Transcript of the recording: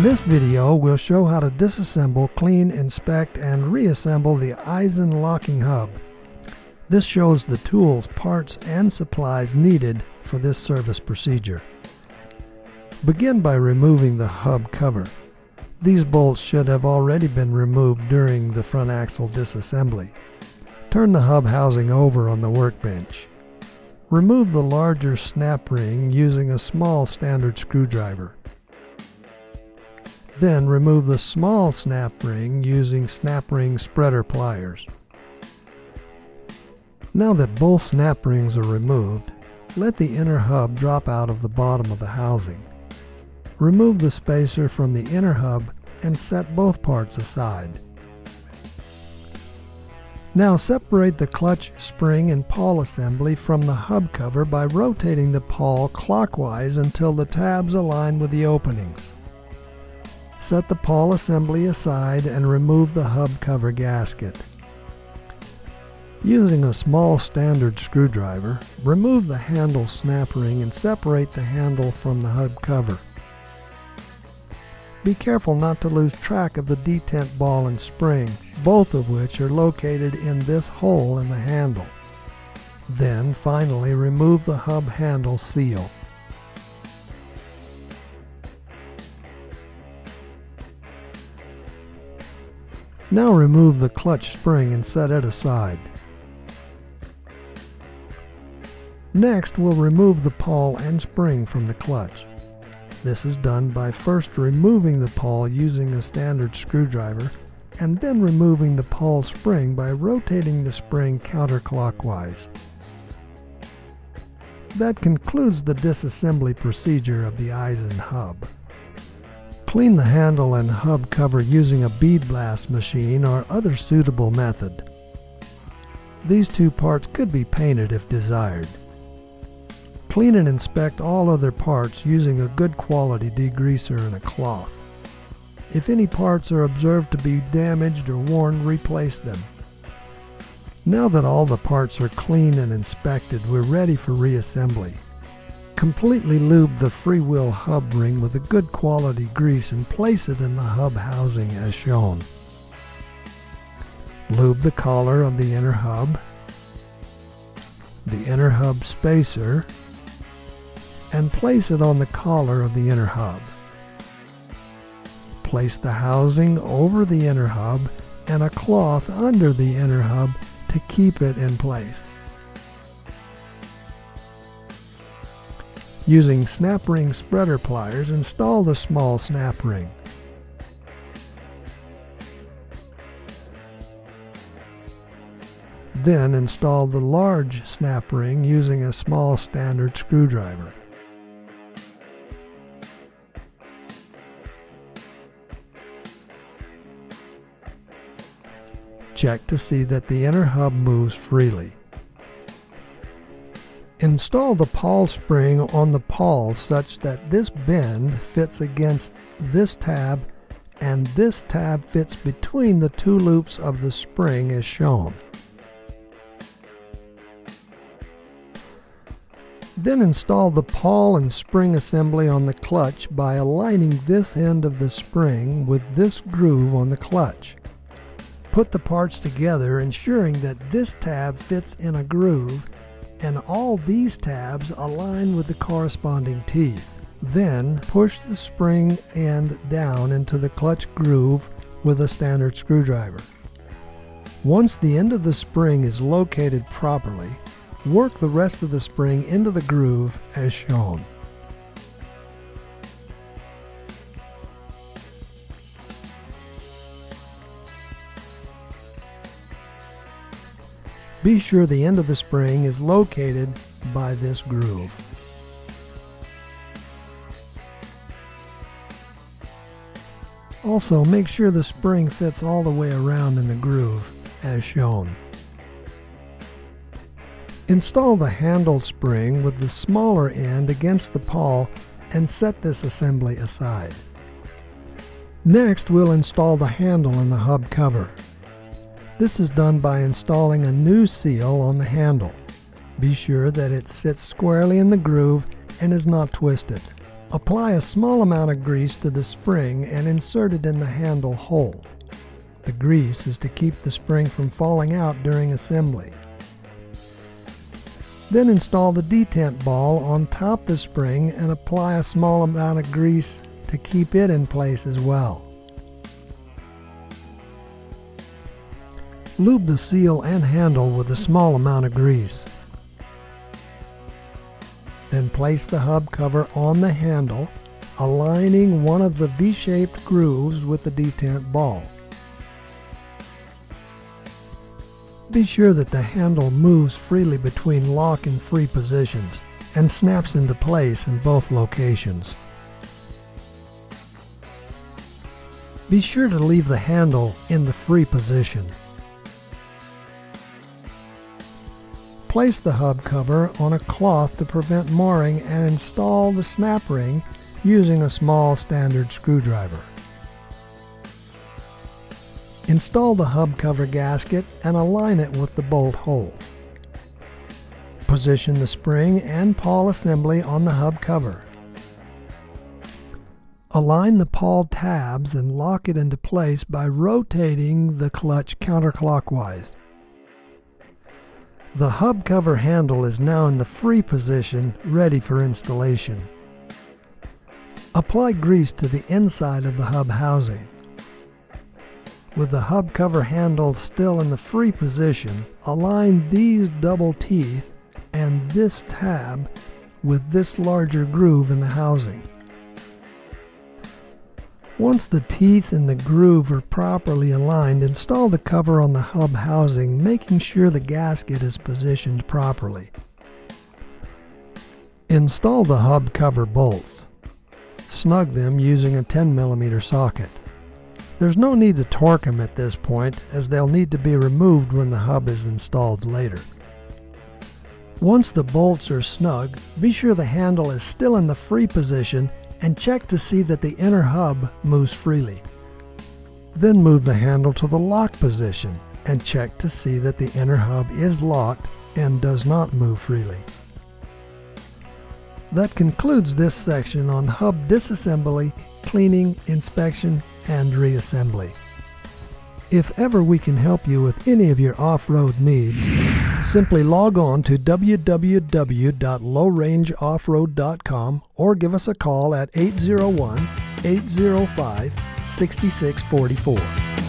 In this video, we'll show how to disassemble, clean, inspect, and reassemble the Aisin locking hub. This shows the tools, parts, and supplies needed for this service procedure. Begin by removing the hub cover. These bolts should have already been removed during the front axle disassembly. Turn the hub housing over on the workbench. Remove the larger snap ring using a small standard screwdriver. Then remove the small snap ring using snap ring spreader pliers. Now that both snap rings are removed, let the inner hub drop out of the bottom of the housing. Remove the spacer from the inner hub and set both parts aside. Now separate the clutch, spring, and pawl assembly from the hub cover by rotating the pawl clockwise until the tabs align with the openings. Set the pawl assembly aside and remove the hub cover gasket. Using a small standard screwdriver, remove the handle snap ring and separate the handle from the hub cover. Be careful not to lose track of the detent ball and spring, both of which are located in this hole in the handle. Then finally remove the hub handle seal. Now remove the clutch spring and set it aside. Next, we'll remove the pawl and spring from the clutch. This is done by first removing the pawl using a standard screwdriver and then removing the pawl spring by rotating the spring counterclockwise. That concludes the disassembly procedure of the Aisin hub. Clean the handle and hub cover using a bead blast machine or other suitable method. These two parts could be painted if desired. Clean and inspect all other parts using a good quality degreaser and a cloth. If any parts are observed to be damaged or worn, replace them. Now that all the parts are clean and inspected, we're ready for reassembly. Completely lube the freewheel hub ring with a good quality grease and place it in the hub housing as shown. Lube the collar of the inner hub, the inner hub spacer, and place it on the collar of the inner hub. Place the housing over the inner hub and a cloth under the inner hub to keep it in place. Using snap ring spreader pliers, install the small snap ring. Then install the large snap ring using a small standard screwdriver. Check to see that the inner hub moves freely. Install the pawl spring on the pawl such that this bend fits against this tab and this tab fits between the two loops of the spring as shown. Then install the pawl and spring assembly on the clutch by aligning this end of the spring with this groove on the clutch. Put the parts together ensuring that this tab fits in a groove and all these tabs align with the corresponding teeth. Then push the spring end down into the clutch groove with a standard screwdriver. Once the end of the spring is located properly, work the rest of the spring into the groove as shown. Be sure the end of the spring is located by this groove. Also, make sure the spring fits all the way around in the groove, as shown. Install the handle spring with the smaller end against the pawl and set this assembly aside. Next, we'll install the handle in the hub cover. This is done by installing a new seal on the handle. Be sure that it sits squarely in the groove and is not twisted. Apply a small amount of grease to the spring and insert it in the handle hole. The grease is to keep the spring from falling out during assembly. Then install the detent ball on top the spring and apply a small amount of grease to keep it in place as well. Lube the seal and handle with a small amount of grease. Then place the hub cover on the handle, aligning one of the V-shaped grooves with the detent ball. Be sure that the handle moves freely between lock and free positions and snaps into place in both locations. Be sure to leave the handle in the free position. Place the hub cover on a cloth to prevent marring and install the snap ring using a small standard screwdriver. Install the hub cover gasket and align it with the bolt holes. Position the spring and pawl assembly on the hub cover. Align the pawl tabs and lock it into place by rotating the clutch counterclockwise. The hub cover handle is now in the free position, ready for installation. Apply grease to the inside of the hub housing. With the hub cover handle still in the free position, align these double teeth and this tab with this larger groove in the housing. Once the teeth and the groove are properly aligned, install the cover on the hub housing, making sure the gasket is positioned properly. Install the hub cover bolts. Snug them using a 10 mm socket. There's no need to torque them at this point as they'll need to be removed when the hub is installed later. Once the bolts are snug, be sure the handle is still in the free position and check to see that the inner hub moves freely. Then move the handle to the lock position and check to see that the inner hub is locked and does not move freely. That concludes this section on hub disassembly, cleaning, inspection, and reassembly. If ever we can help you with any of your off-road needs, simply log on to www.lowrangeoffroad.com or give us a call at 801 805 6644.